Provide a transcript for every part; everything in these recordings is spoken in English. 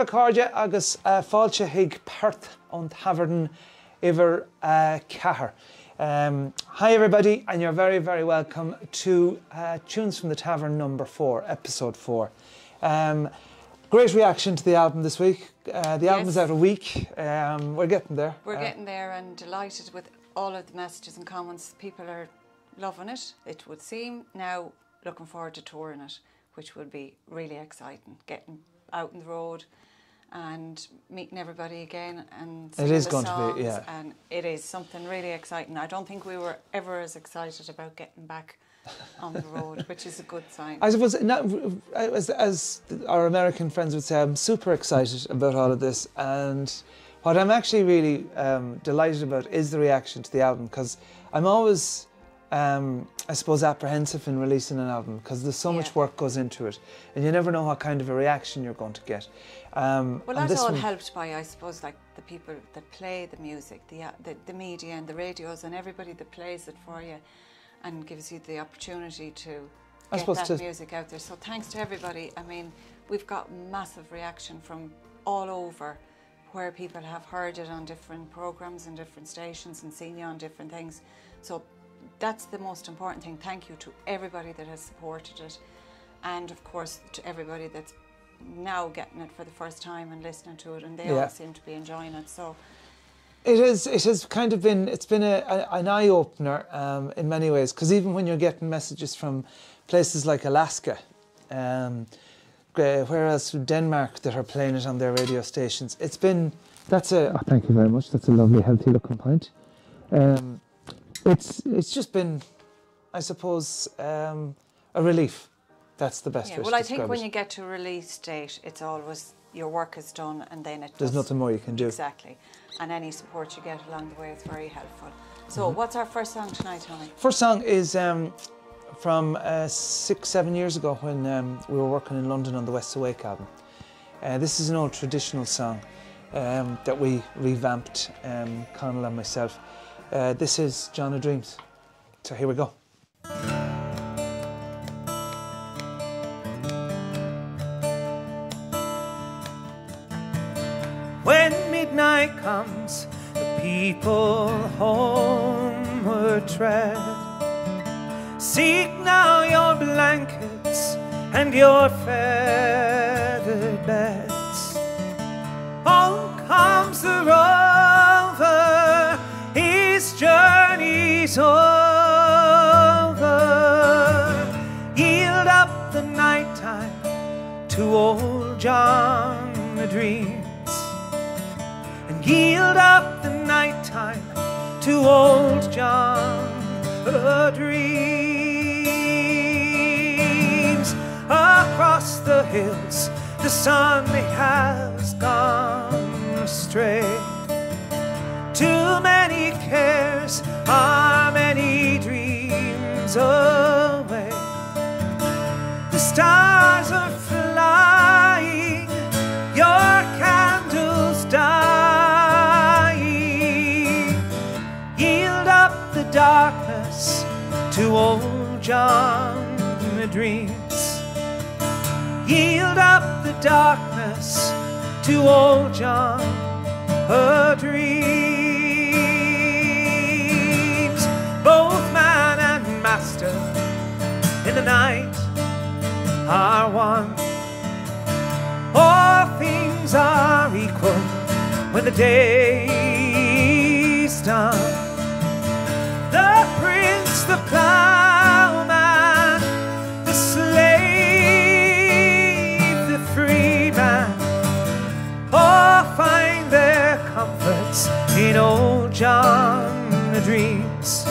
Agus uh, fáilte Perth on iver uh, Cahar. Um, hi everybody, and you're very, very welcome to uh, Tunes from the Tavern number four, episode four. Um, great reaction to the album this week. Uh, the Yes. out a week. Um, we're getting there. We're Uh, getting there and delighted with all of the messages and comments. People are loving it, it would seem. Now, looking forward to touring it, which will be really exciting. Getting out on the road and meeting everybody again and singing the going to be, yeah. And it is something really exciting. I don't think we were ever as excited about getting back on the road, which is a good sign. I suppose, not, as, as our American friends would say, I'm super excited about all of this. And what I'm actually really um, delighted about is the reaction to the album because I'm always, um, I suppose, apprehensive in releasing an album because there's so much work goes into it, and you never know what kind of a reaction you're going to get. Um, Well, that's this all one- helped by, I suppose, like the people that play the music, the, uh, the the media and the radios, and everybody that plays it for you, and gives you the opportunity to I get that to- music out there. So thanks to everybody. I mean, we've got massive reaction from all over, where people have heard it on different programs and different stations and seen you on different things. So that's the most important thing. Thank you to everybody that has supported it, and of course to everybody that's now getting it for the first time and listening to it, and they Yeah. all seem to be enjoying it. So It is. It has kind of been. It's been a, a, an eye opener um, in many ways because even when you're getting messages from places like Alaska, um, whereas Denmark that are playing it on their radio stations, it's been. That's a. Oh, thank you very much. That's a lovely, healthy looking pint. Um, it's it's just been, I suppose, um, a relief. That's the best yeah, well, I think when it. you get to release date, it's always your work is done, and then it There's does- nothing more you can do. Exactly, and any support you get along the way is very helpful. So, Mm-hmm. what's our first song tonight, Tommy? First song is um, from uh, six, seven years ago when um, we were working in London on the West Awake album. Uh, this is an old traditional song um, that we revamped, um, Connell and myself. Uh, this is John of Dreams. So here we go. When midnight comes, the people homeward tread. Seek now your blankets and your feathered to old John the dreams and yield up the nighttime to old John the dreams. Across the hills, the sun has gone astray. Too many cares are darkness to old John her dreams. Both man and master in the night are one. All things are equal when the day's done. The prince, the plowman, in old John the dreams.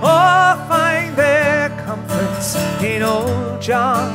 All find their comforts in old John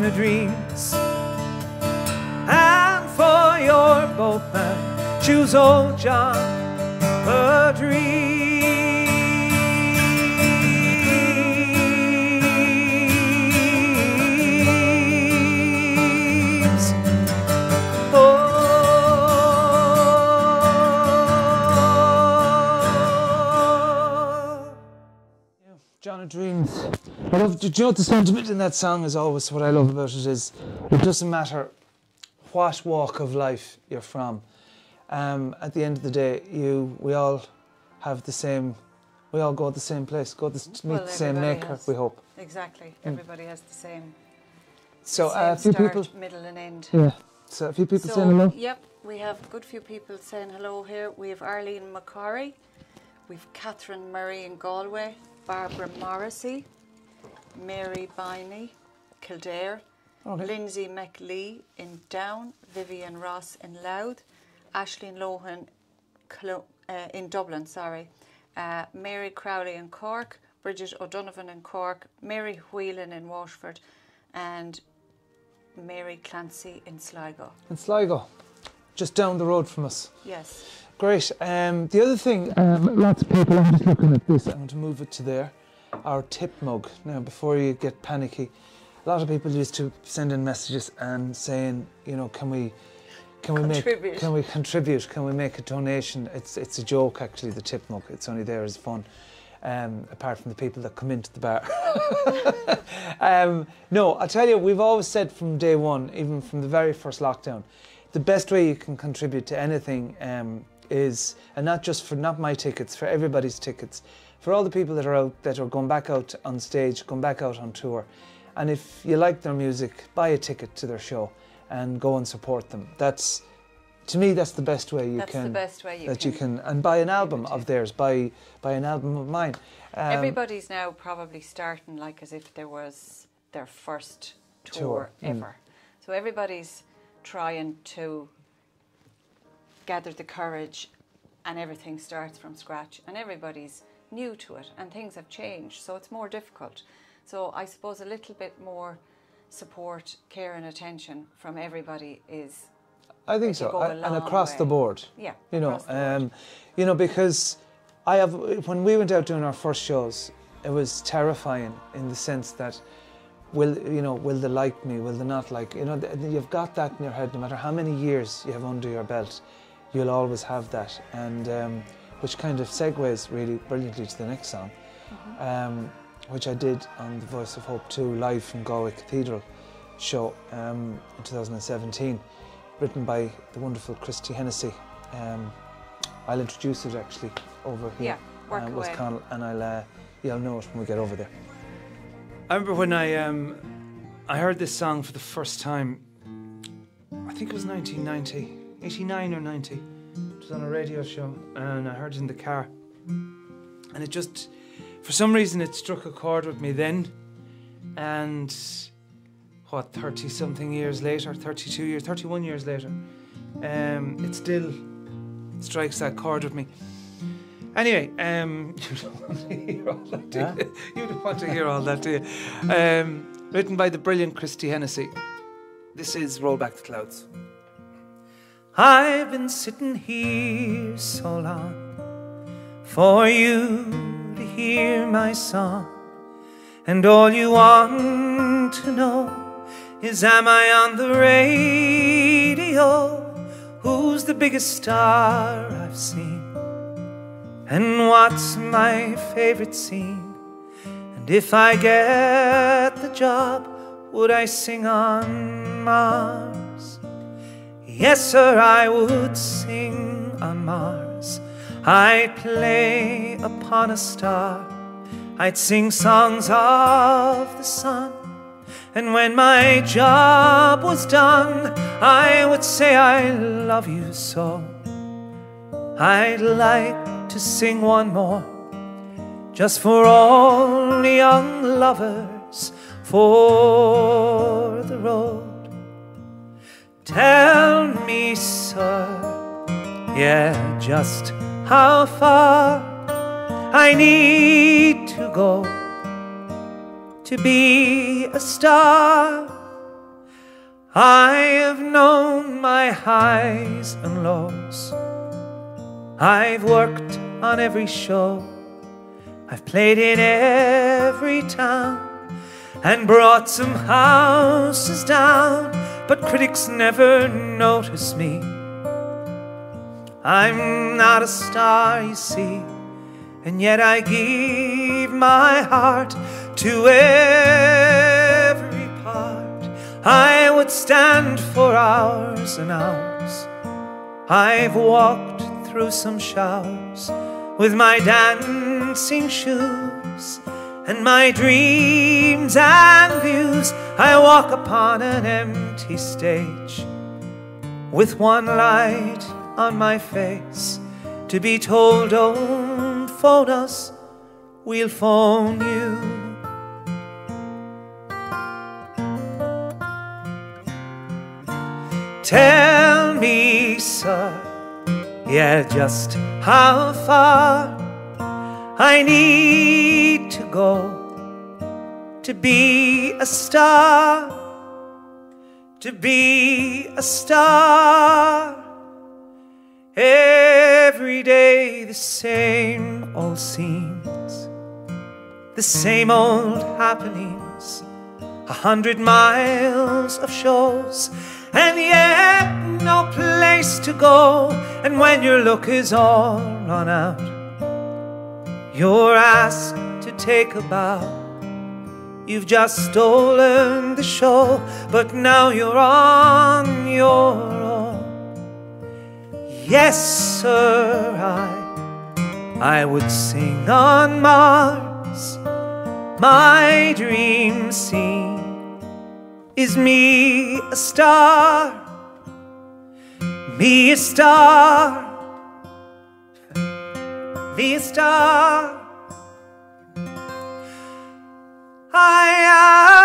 The dreams. And for your boatman, choose old John a dreams. Oh. John of Dreams. I love. Do you know what the sentiment in that song is always what I love about it is it doesn't matter what walk of life you're from. Um, at the end of the day, you we all have the same. We all go to the same place. Go to meet Well, the same maker. has. We hope. Exactly. Everybody has the same, So same uh, a few start, people. middle, and end. Yeah. So a few people So, saying hello. Yep, we have a good few people saying hello here. We have Arlene McCorry, we've Catherine Murray in Galway, Barbara Morrissey, Mary Biney, Kildare, Okay. Lindsay McLee in Down, Vivian Ross in Louth, Ashleen Lohan Clo- uh, in Dublin, sorry, uh, Mary Crowley in Cork, Bridget O'Donovan in Cork, Mary Whelan in Washford, and Mary Clancy in Sligo. In Sligo, just down the road from us. Yes. Great. Um, the other thing, um, lots of people, I'm just looking at this, I'm going to move it to there. Our tip mug. Now, before you get panicky, a lot of people used to send in messages and saying, you know, can we, can we make, can we contribute? Can we make a donation? It's it's a joke actually. The tip mug. It's only there as fun. Um, apart from the people that come into the bar. um, no, I tell you, we've always said from day one, even from the very first lockdown, the best way you can contribute to anything um, is, and not just for not my tickets, for everybody's tickets, for all the people that are out that are going back out on stage, going back out on tour, and if you like their music, buy a ticket to their show and go and support them. That's to me, that's the best way you That's the can best way you that can you can and buy an album of theirs, buy buy an album of mine. Um, Everybody's now probably starting like as if there was their first tour, Tour, mm. ever. So everybody's trying to gather the courage and everything starts from scratch and everybody's new to it and things have changed so it's more difficult. So I suppose a little bit more support, care and attention from everybody is I think so, and across the board. yeah. You know, um, you know, because I have when we went out doing our first shows, it was terrifying in the sense that will you know will they like me? Will they not like? You know, you've got that in your head. No matter how many years you have under your belt, you'll always have that, and um, which kind of segues really brilliantly to the next song, um, which I did on the Voice of Hope 2 live from Galway Cathedral show um, in 2017 written by the wonderful Christy Hennessy. Um, I'll introduce it actually over here. Yeah, work uh, with. Connell, and I'll uh, you'll know it when we get over there. I remember when I um, I heard this song for the first time. I think it was 1990, 89 or 90. Was on a radio show, and I heard it in the car. And it just, for some reason, it struck a chord with me then. And what 30 something years later 32 years 31 years later um, it still strikes that chord with me anyway um, you don't want to hear all that do you? you don't want to hear all that do you um, written by the brilliant Christy Hennessy this is Roll Back the Clouds I've been sitting here so long for you to hear my song, and all you want to know is am I on the radio? Who's the biggest star I've seen? And what's my favorite scene? And if I get the job, would I sing on Mars? Yes, sir, I would sing on Mars. I'd play upon a star. I'd sing songs of the sun And when my job was done, I would say I love you so. I'd like to sing one more just for all young lovers for the road. Tell yeah, just how far I need to go to be a star. I have known my highs and lows. I've worked on every show. I've played in every town and brought some houses down, but critics never notice me. I'm not a star, you see, and yet I give my heart to every part. I would stand for hours and hours. I've walked through some showers with my dancing shoes and my dreams and views. I walk upon an empty stage with one light on my face to be told, don't phone us, we'll phone you. Tell me, sir, yeah, just how far I need to go to be a star, to be a star. Every day the same old scenes, the same old happenings, a hundred miles of shows and yet no place to go. And when your look is all run out, you're asked to take a bow. You've just stolen the show, but now you're on your own. Yes, sir, I, I would sing on Mars, my dream scene is me a star? Me a star? Me a star? I am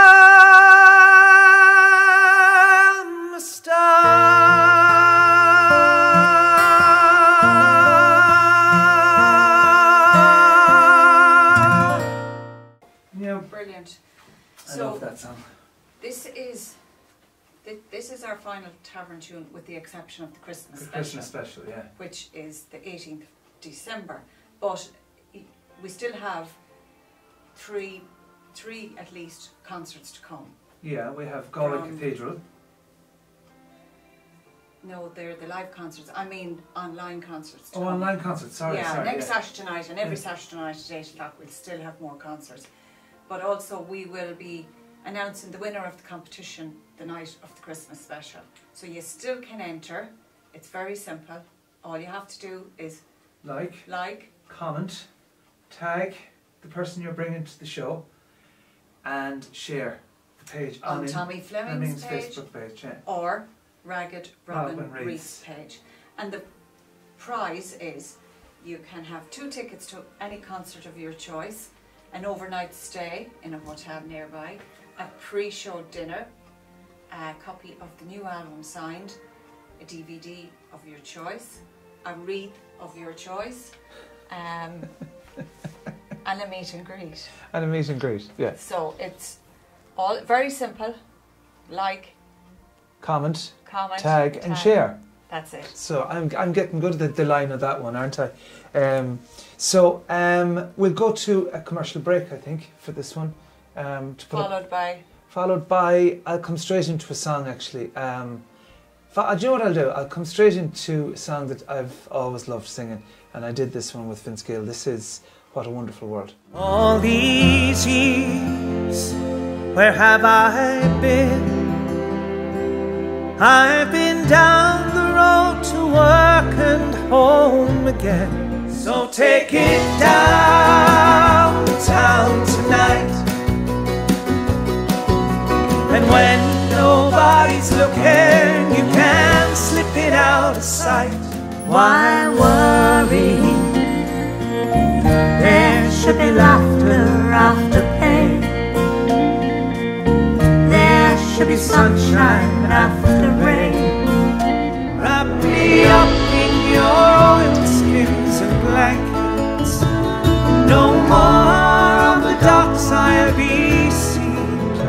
is our final tavern tune, with the exception of the Christmas The special, Christmas special, yeah. which is the 18th of December. But we still have three, three at least concerts to come. Yeah, we have Galway Cathedral. No, they're the live concerts. I mean, online concerts. Oh, come. online concerts, Sorry, yeah, sorry. next yeah. Saturday night and every Yeah. Saturday night at 8 o'clock we'll still have more concerts. But also we will be announcing the winner of the competition the night of the Christmas special. So you still can enter. It's very simple. All you have to do is Like, like, comment, tag the person you're bringing to the show, and share the page on in- Tommy Fleming's Fleming's page Facebook page. Yeah. or Ragged Robin, Robin Reef's Reef's. page. And the prize is you can have two tickets to any concert of your choice, an overnight stay in a hotel nearby, a pre-show dinner, a copy of the new album signed, a DVD of your choice, a wreath of your choice, um, and a meet and greet. And a meet and greet. Yeah. So it's all very simple. Like, Comment, comment, tag, and share. That's it. So I'm, I'm getting good at the, the line of that one, aren't I? Um, so um, we'll go to a commercial break, I think, for this one. Um, to put up, Followed by followed by, I'll come straight into a song actually. Um, uh, do you know what I'll do? I'll come straight into a song that I've always loved singing, and I did this one with Vince Gill. This is What a Wonderful World. All these years, where have I been? I've been down the road to work and home again. So take it downtown care, you can slip it out of sight. Why worry? There should be laughter after pain. There should be sunshine after rain.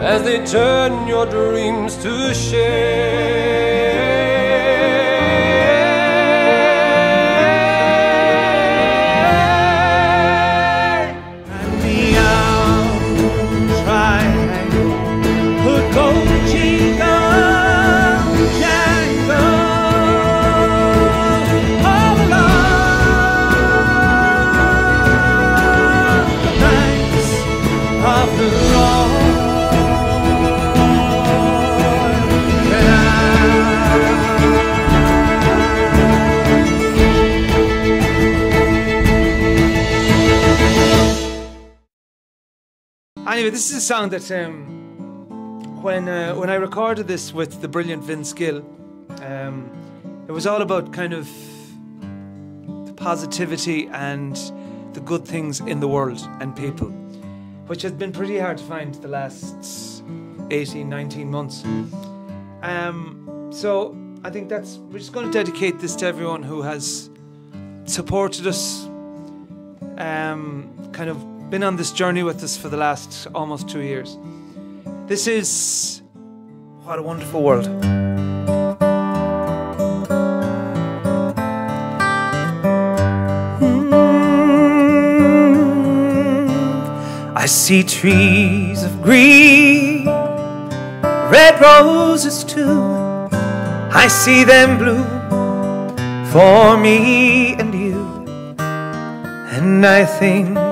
As they turn your dreams to shame. Anyway, this is a song that um, when uh, when I recorded this with the brilliant Vince Gill, um, it was all about kind of the positivity and the good things in the world and people, which has been pretty hard to find the last 18, 19 months. Um, so I think that's we're just going to dedicate this to everyone who has supported us, um, kind of been on this journey with us for the last almost two years. This is what a wonderful world. Hmm. I see trees of green, red roses too. I see them bloom for me and you. And I think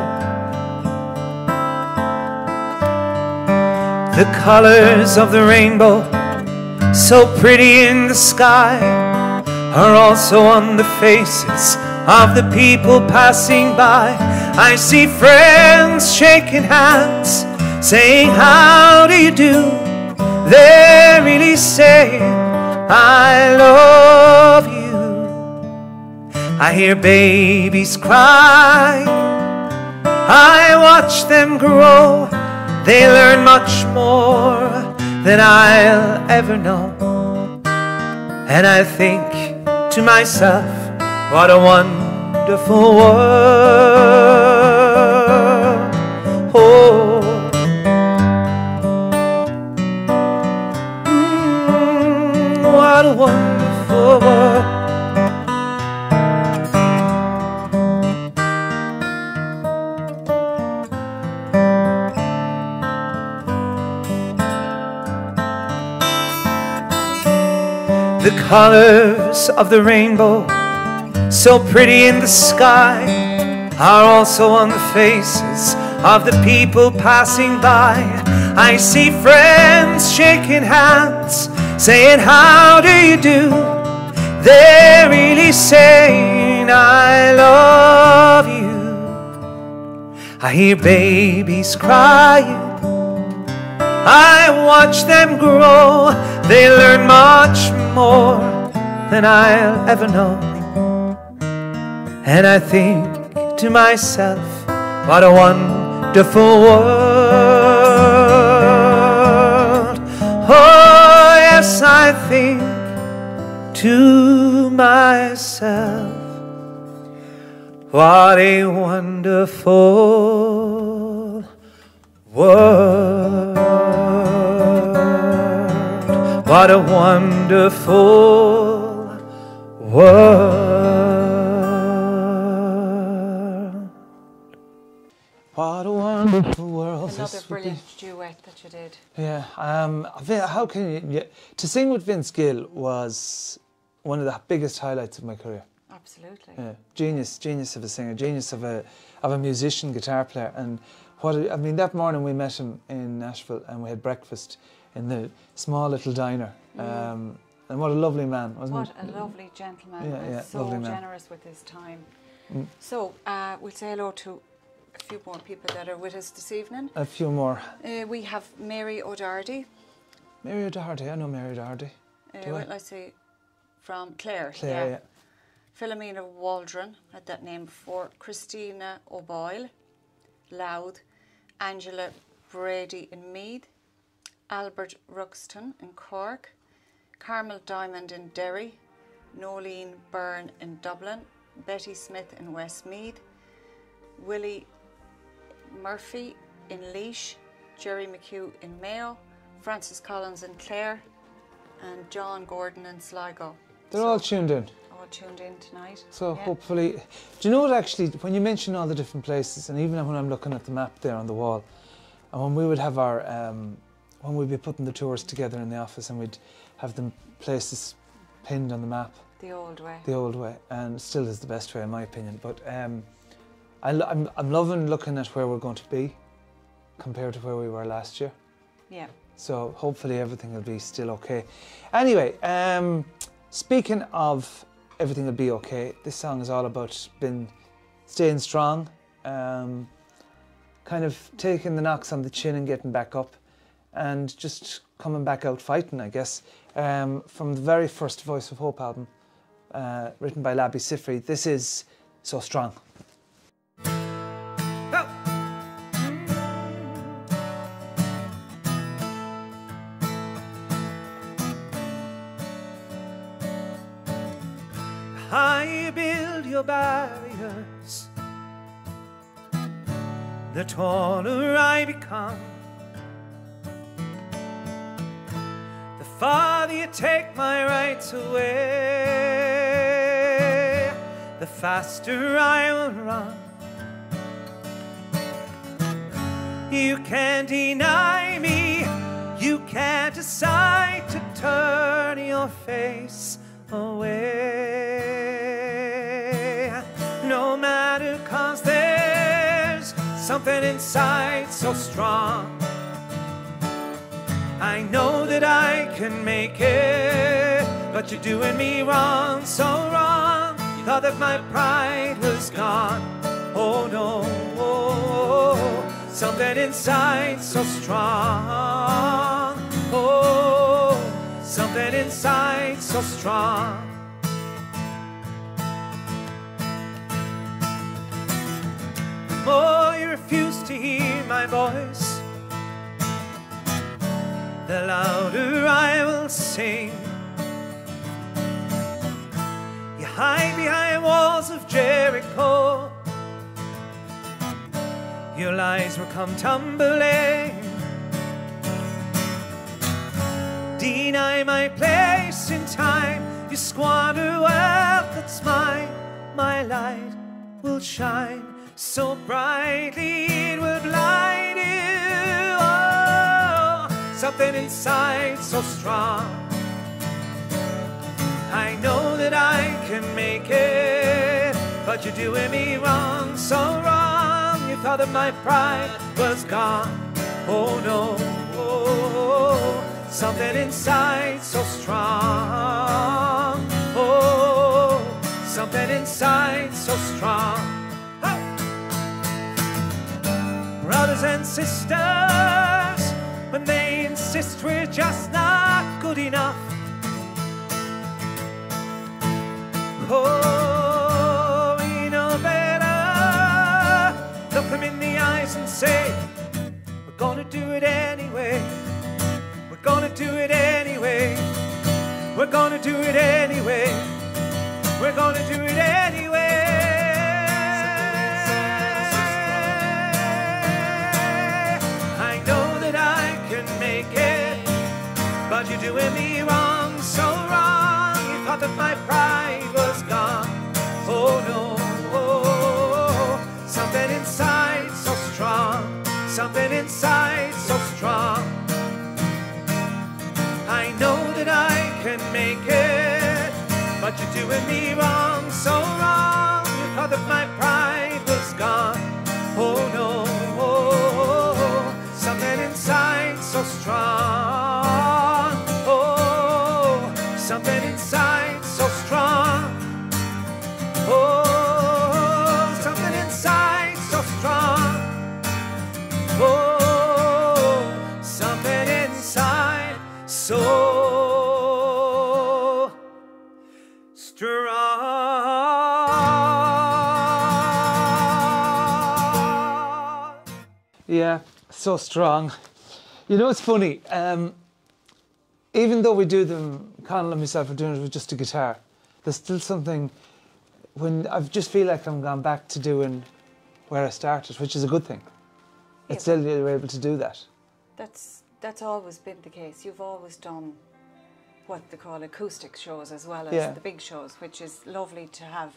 The colors of the rainbow, so pretty in the sky, are also on the faces of the people passing by. I see friends shaking hands, saying, How do you do? They're really saying, I love you. I hear babies cry. I watch them grow. They learn much more than I'll ever know. And I think to myself, what a wonderful world. Oh. Mm, what a wonderful world. Colors of the rainbow, so pretty in the sky, are also on the faces of the people passing by. I see friends shaking hands, saying, How do you do? They're really saying, I love you. I hear babies crying. I watch them grow. They learn much more than I'll ever know. And I think to myself, what a wonderful world. Oh, yes, I think to myself, what a wonderful world. What a wonderful world. What a wonderful world. Another This would be- brilliant duet that you did. Yeah. Um, how can you, yeah, to sing with Vince Gill was one of the biggest highlights of my career. Absolutely. Yeah, genius, genius of a singer, genius of a of a musician, guitar player, and what I mean. That morning we met him in Nashville, and we had breakfast in the small little diner. Um, and what a lovely man, wasn't What he? a lovely gentleman. Yeah, and yeah, so generous with his time. Mm. So uh, we'll say hello to a few more people that are with us this evening. A few more. Uh, we have Mary O'Doherty. Mary O'Doherty, I know Mary O'Doherty. Uh, Do I? well, let's see, from Clare. Claire, yeah. Philomena Waldron, had that name before. Christina O'Boyle, Louth. Angela Brady in Meath. Albert Ruxton in Cork. Carmel Diamond in Derry. Nolene Byrne in Dublin. Betty Smith in Westmeath. Willie Murphy in Laois. Jerry McHugh in Mayo. Francis Collins in Clare. And John Gordon in Sligo. They're So- all tuned in. all tuned in tonight. So Yeah. hopefully, do you know what actually, when you mention all the different places, and even when I'm looking at the map there on the wall, and when we would have our, um, when we'd be putting the tours together in the office and we'd have them places pinned on the map the old way. the old way, and still is the best way in my opinion. But um, I, lo- I'm, I'm loving looking at where we're going to be compared to where we were last year. Yeah. So hopefully everything will be still okay. Anyway, um, speaking of everything will be okay, this song is all about been staying strong, um, kind of taking the knocks on the chin and getting back up, and just coming back out fighting, I guess. Um, from the very first Voice of Hope album, uh, written by Labi Siffre, this is So Strong. You build your barriers, the taller I become. The farther you take my rights away, the faster I will run. You can't deny me, you can't decide to turn your face away. No matter, cause there's something inside so strong. I know that I can make it, but you're doing me wrong, so wrong. You thought that my pride was gone. Oh no, oh, something inside so strong. Oh, something inside so strong. More you refuse to hear my voice, the louder I will sing. You hide behind walls of Jericho. Your lies will come tumbling. Deny my place in time. You squander wealth that's mine. My light will shine so brightly it will blind you. Something inside so strong. I know that I can make it, but you're doing me wrong, so wrong. You thought that my pride was gone. Oh no, oh, something inside so strong. Oh, something inside so strong. Oh. Brothers and sisters, when they insist we're just not good enough. Oh, we know better. Look them in the eyes and say, We're gonna do it anyway. We're gonna do it anyway. We're gonna do it anyway. We're gonna do it anyway. Doing me wrong, so wrong. You thought that my pride was gone. Oh no, something inside so strong, something inside so strong. I know that I can make it, but you're doing me wrong, so wrong. You thought that my pride was gone. Oh no, something inside so strong. Something inside so strong. Oh, something inside so strong. Oh, something inside so strong. Yeah, so strong. You know, it's funny. Um, even though we do them, Conal and myself are doing it with just a guitar, there's still something when I just feel like I'm gone back to doing where I started, which is a good thing. Yeah. It's still you're able to do that. That's that's always been the case. You've always done what they call acoustic shows as well as Yeah. the big shows, which is lovely to have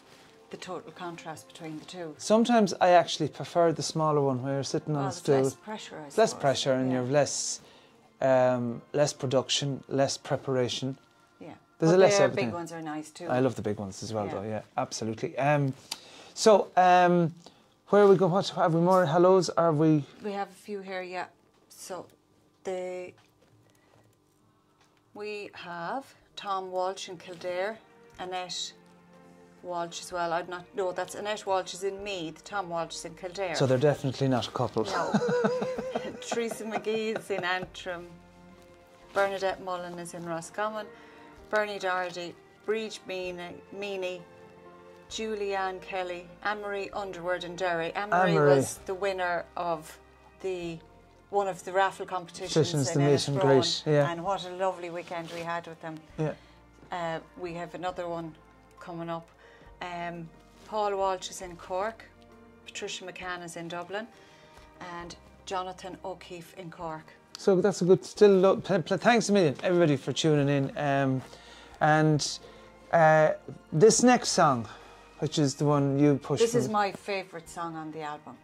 the total contrast between the two. Sometimes I actually prefer the smaller one where you're sitting on Well, a stool. less pressure. Less pressure and yeah. you've less um, less production, less preparation. Yeah. There's but a less everything. big ones are nice too. I love the big ones as well, Yeah. though. Yeah, absolutely. Um, so, um, where are we going? What have we more hellos? Are we? We have a few here, yeah. So the we have Tom Walsh in Kildare, Annette Walsh as well. I'd not no, that's Annette Walsh is in Meath, Tom Walsh is in Kildare. So they're definitely not a couple. no. Teresa McGee is in Antrim. Bernadette Mullen is in Roscommon. Bernie Doherty, Breach Meany, Julianne Kelly, Anne-Marie Underwood in Derry. Anne-Marie, was the winner of the one of the raffle competitions in the meet and yeah. And what a lovely weekend we had with them. Yeah. Uh, we have another one coming up. Um, Paul Walsh is in Cork, Patricia McCann is in Dublin, and Jonathan O'Keefe in Cork. So that's a good. Still, lo- thanks a million, everybody, for tuning in. Um, and uh, this next song, which is the one you pushed. This is my favourite song on the album.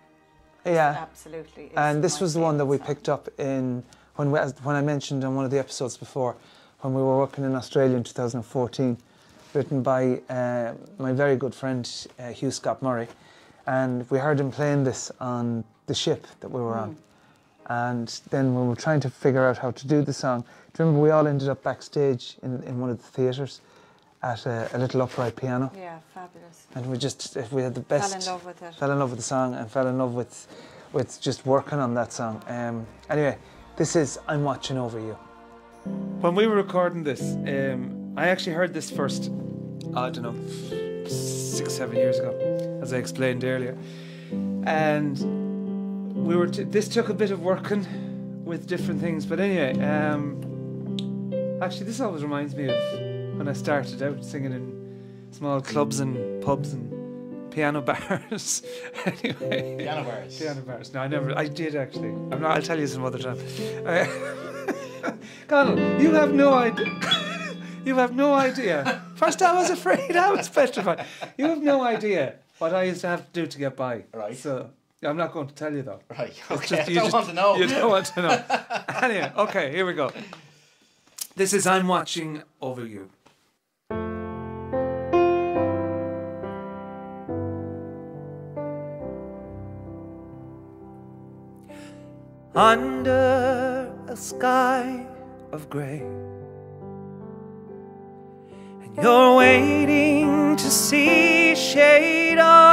yeah. Absolutely. And this was the one that we song. picked up in when we, as- when I mentioned on one of the episodes before, when we were working in Australia in 2014, written by uh, my very good friend uh, Hugh Scott Murray, and we heard him playing this on the ship that we were on. And then when we were trying to figure out how to do the song, do you remember we all ended up backstage in, in one of the theatres at a, a little upright piano, Yeah, fabulous. and we just if we had the best Fell in love with it. fell in love with the song and fell in love with with just working on that song. Um, anyway, this is I'm watching over you. When we were recording this, um, I actually heard this first, I don't know, six, seven years ago, as I explained earlier. And we were, t- this took a bit of working with different things, but anyway, um, actually, this always reminds me of when I started out singing in small clubs and pubs and piano bars. anyway. Piano bars. Piano bars. No, I never. I did actually. I'm not. I'll tell you some other time. Uh, Conal, you have no idea. you have no idea. First, I was afraid. I was petrified. You have no idea what I used to have to do to get by. Right. So I'm not going to tell you though. Right. Okay. just- I you don't just- want to know. You don't want to know. anyway, okay, here we go. This is I'm watching over you. Under a sky of grey, and you're waiting to see shade of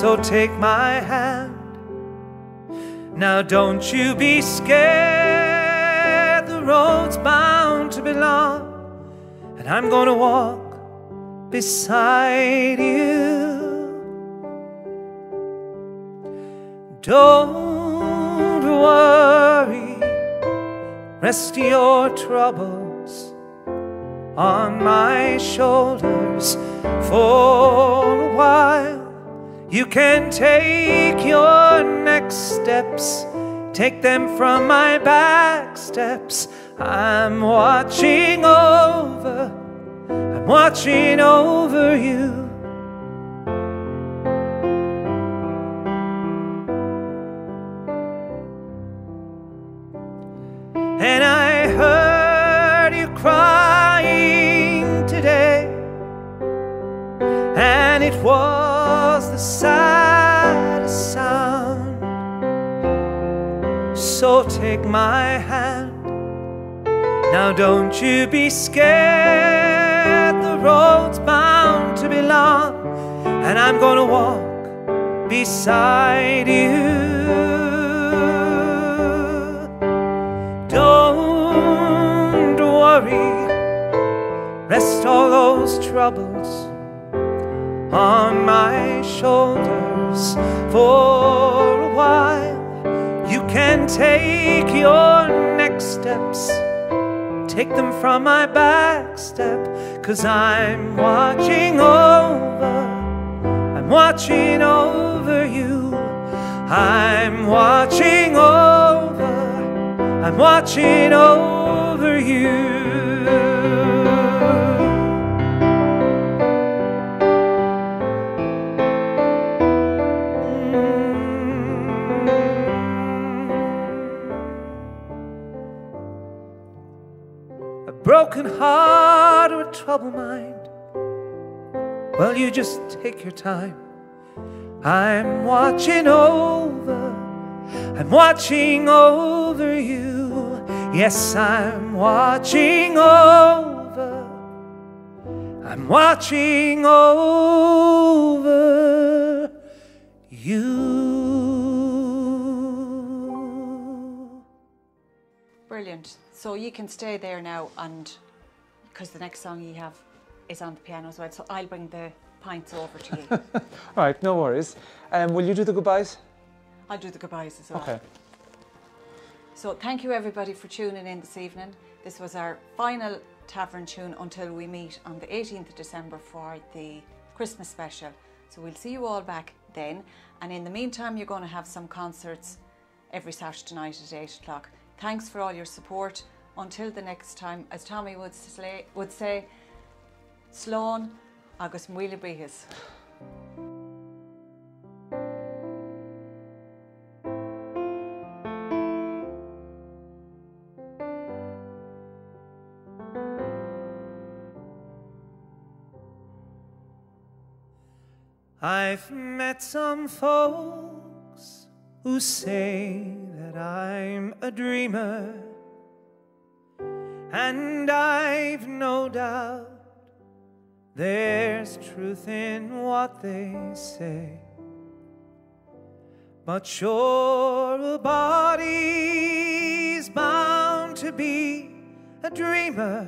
So take my hand. Now don't you be scared. The road's bound to be long, and I'm gonna walk beside you. Don't worry, rest your troubles on my shoulders for a while. You can take your next steps, take them from my back steps. I'm watching over, I'm watching over you. And I heard you crying today, and it was saddest sound. So take my hand. Now don't you be scared. The road's bound to be long, and I'm gonna walk beside you. Don't worry, rest all those troubles on my shoulders for a while. You can take your next steps, take them from my back step, cause I'm watching over, I'm watching over you. I'm watching over, I'm watching over you. Broken heart or a troubled mind. Well, you just take your time. I'm watching over, I'm watching over you. Yes, I'm watching over, I'm watching over you. Brilliant. So you can stay there now, and because the next song you have is on the piano as well. So I'll bring the pints over to you. All right, no worries. Um, will you do the goodbyes? I'll do the goodbyes as well. Okay. So thank you everybody for tuning in this evening. This was our final tavern tune until we meet on the 18th of December for the Christmas special. So we'll see you all back then. And in the meantime, you're going to have some concerts every Saturday night at 8 o'clock. Thanks for all your support. Until the next time, as Tommy would, would say, Sloan agus muile. I've met some folks who say that I'm a dreamer, and I've no doubt there's truth in what they say. But sure, a body's bound to be a dreamer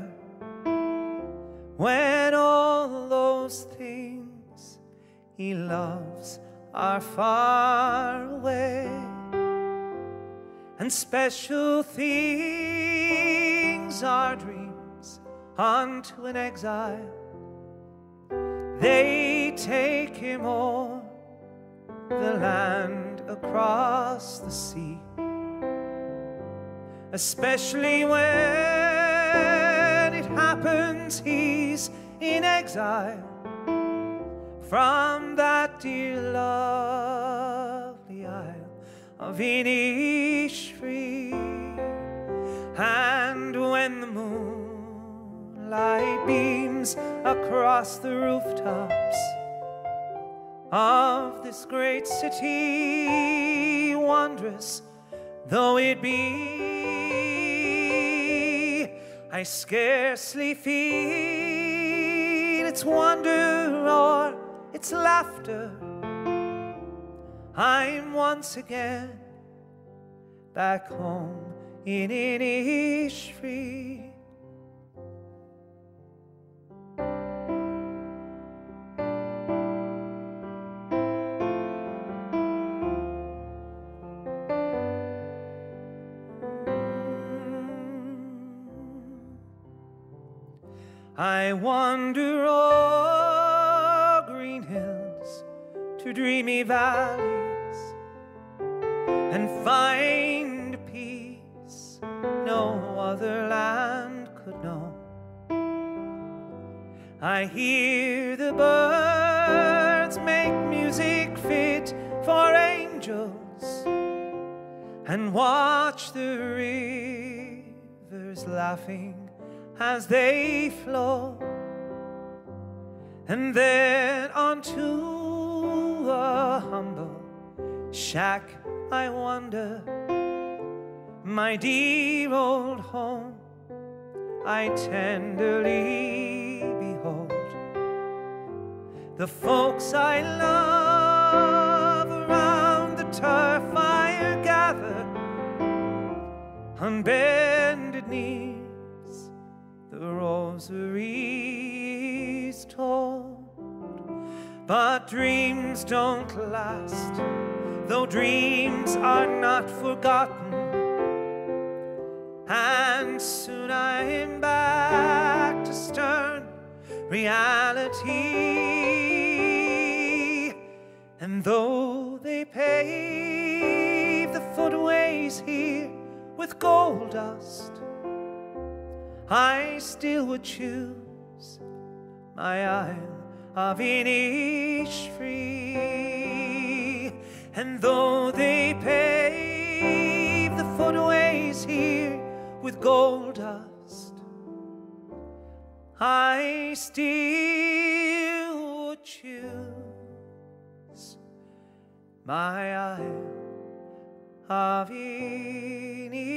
when all those things he loves are far away and special things are dreams unto an exile they take him o'er the land across the sea especially when it happens he's in exile from that dear lovely isle of Innisfree. When the moonlight beams across the rooftops of this great city, wondrous though it be, I scarcely feel its wonder or its laughter. I'm once again back home in Innisfree. I wander o'er green hills to dreamy valleys and find no other land could know. I hear the birds make music fit for angels and watch the rivers laughing as they flow. and then onto a humble shack I wander, my dear old home I tenderly behold. The folks I love around the turf fire gather on bended knees, the rosaries told. But dreams don't last, though dreams are not forgotten. And soon I'm back to stern reality. And though they pave the footways here with gold dust, I still would choose my Isle of Innisfree. And though they pave the footways here with gold dust, I still would choose my Isle of Innisfree.